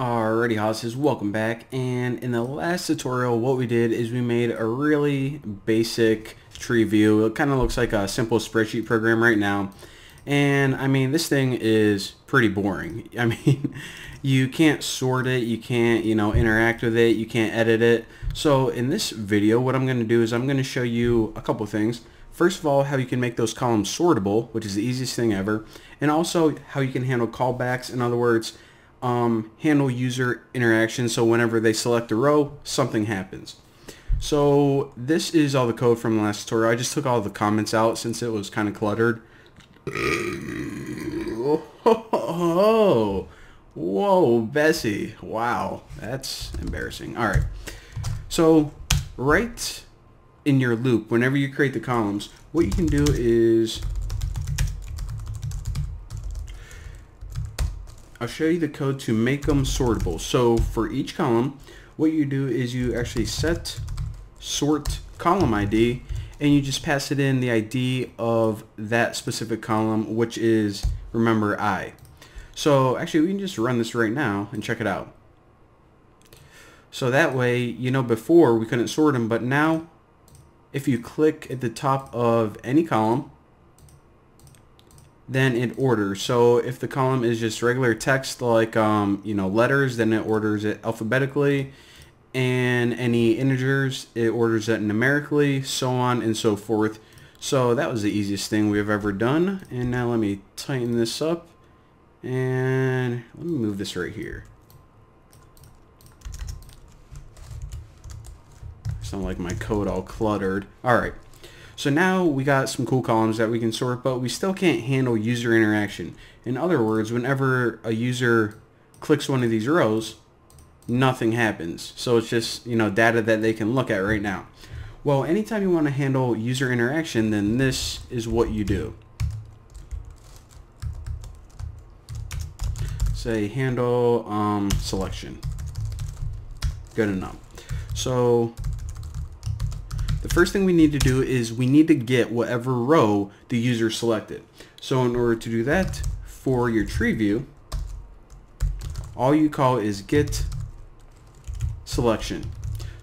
Alrighty hosses, welcome back and in the last tutorial what we did is we made a really basic tree view. It kind of looks like a simple spreadsheet program right now and I mean this thing is pretty boring. I mean you can't sort it, you can't you know interact with it, you can't edit it. So in this video what I'm going to do is I'm going to show you a couple things. First of all, how you can make those columns sortable, which is the easiest thing ever, and also how you can handle callbacks. In other words, um, handle user interaction. So whenever they select a row something happens. So this is all the code from the last tutorial. I just took all the comments out since it was kind of cluttered. Oh, whoa Bessie. Wow that's embarrassing. Alright so right in your loop whenever you create the columns what you can do is I'll show you the code to make them sortable. So for each column, what you do is you actually set sort column ID and you just pass it in the ID of that specific column, which is, remember, I. So actually, we can just run this right now and check it out. So that way, you know, before we couldn't sort them, but now if you click at the top of any column, then it orders. So if the column is just regular text like um, you know letters, then it orders it alphabetically. And any integers, it orders it numerically, so on and so forth. So that was the easiest thing we've ever done. And now let me tighten this up. And let me move this right here. Sound like my code all cluttered. Alright. So now we got some cool columns that we can sort, but we still can't handle user interaction. In other words, whenever a user clicks one of these rows, nothing happens. So it's just, you know, data that they can look at right now. Well, anytime you want to handle user interaction, then this is what you do. Say handle um, selection. Good enough. So the first thing we need to do is we need to get whatever row the user selected. So in order to do that, for your tree view, all you call is get selection.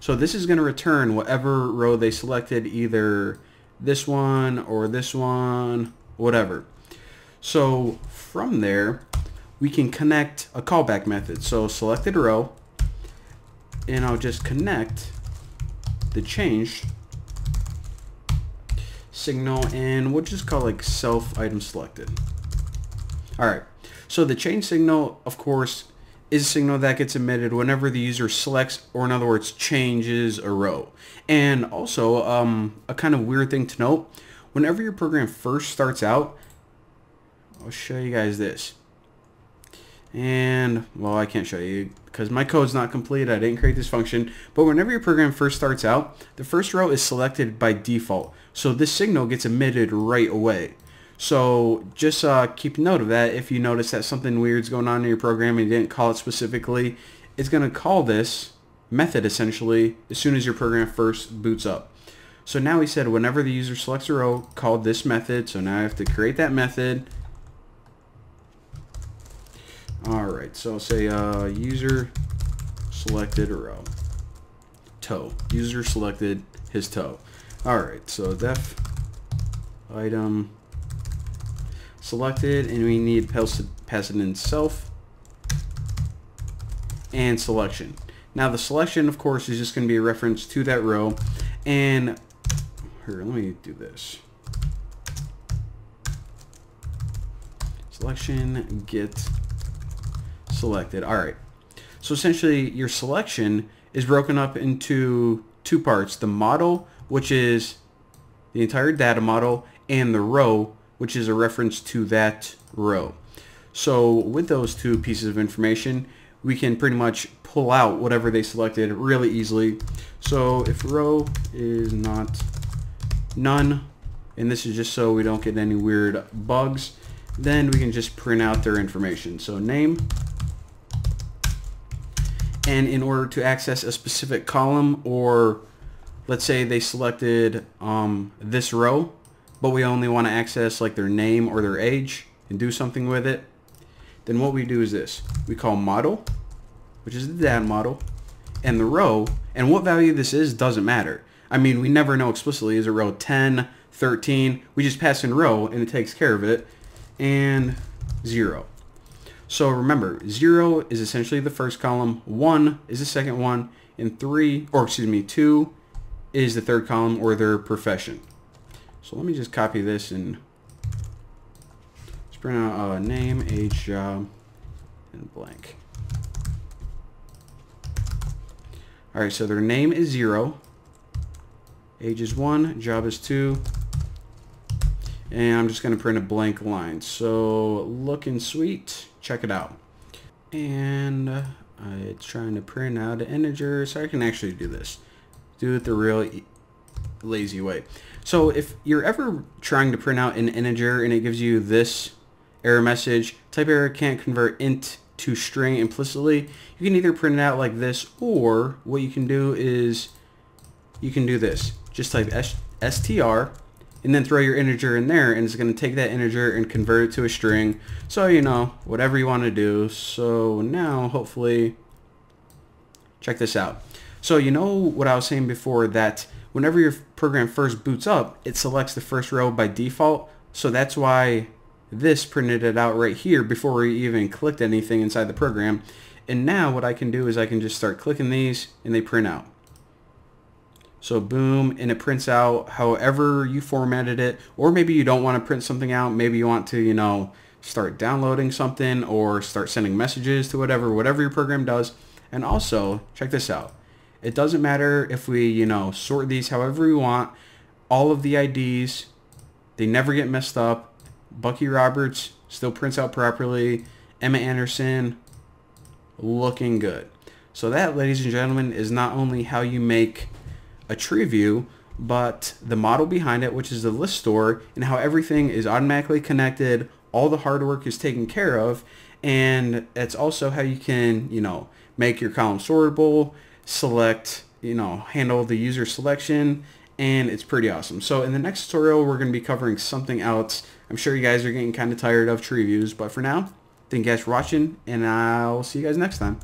So this is going to return whatever row they selected, either this one or this one, whatever. So from there, we can connect a callback method. So selected row, and I'll just connect the changed signal and we'll just call like self item selected. Alright, so the change signal, of course, is a signal that gets emitted whenever the user selects, or in other words, changes a row. And also, um, a kind of weird thing to note, whenever your program first starts out, I'll show you guys this. And, well, I can't show you because my code's not complete. I didn't create this function. But whenever your program first starts out, the first row is selected by default. So this signal gets emitted right away. So just uh, keep note of that. If you notice that something weird's going on in your program and you didn't call it specifically, it's going to call this method essentially as soon as your program first boots up. So now we said whenever the user selects a row, call this method. So now I have to create that method Alright, so I'll say uh, user selected row. Toe. User selected his toe. Alright, so def item selected and we need pass it in self and selection. Now the selection of course is just going to be a reference to that row and here let me do this. Selection get selected. All right. So essentially your selection is broken up into two parts. The model, which is the entire data model, and the row, which is a reference to that row. So with those two pieces of information, we can pretty much pull out whatever they selected really easily. So if row is not none, and this is just so we don't get any weird bugs, then we can just print out their information. So name and in order to access a specific column or let's say they selected um, this row but we only want to access like their name or their age and do something with it then what we do is this we call model which is the data model, and the row, and what value this is doesn't matter. I mean, we never know explicitly, is it row 10, 13? We just pass in row and it takes care of it, and 0. So remember, 0 is essentially the first column, 1 is the second one, and 3, or excuse me, 2 is the third column or their profession. So let me just copy this and just print out uh, name, age, job, and blank. Alright, so their name is 0, age is 1, job is 2, and I'm just going to print a blank line. So looking sweet. Check it out. And uh, it's trying to print out an integer, so I can actually do this. Do it the real lazy way. So if you're ever trying to print out an integer and it gives you this error message, type error can't convert int to string implicitly, you can either print it out like this or what you can do is you can do this. Just type str and then throw your integer in there and it's going to take that integer and convert it to a string. So you know whatever you want to do. So now hopefully check this out. So you know what I was saying before that whenever your program first boots up it selects the first row by default. So that's why this printed it out right here before we even clicked anything inside the program. And now what I can do is I can just start clicking these and they print out so boom, and it prints out however you formatted it. Or maybe you don't want to print something out. Maybe you want to, you know, start downloading something or start sending messages to whatever, whatever your program does. And also, check this out. It doesn't matter if we, you know, sort these however we want. All of the IDs, they never get messed up. Bucky Roberts still prints out properly. Emma Anderson, looking good. So that, ladies and gentlemen, is not only how you make a tree view, but the model behind it, which is the list store, and how everything is automatically connected, all the hard work is taken care of, and it's also how you can, you know, make your column sortable, select, you know, handle the user selection, and it's pretty awesome. So in the next tutorial, we're going to be covering something else. I'm sure you guys are getting kind of tired of tree views, but for now, thank you guys for watching, and I'll see you guys next time.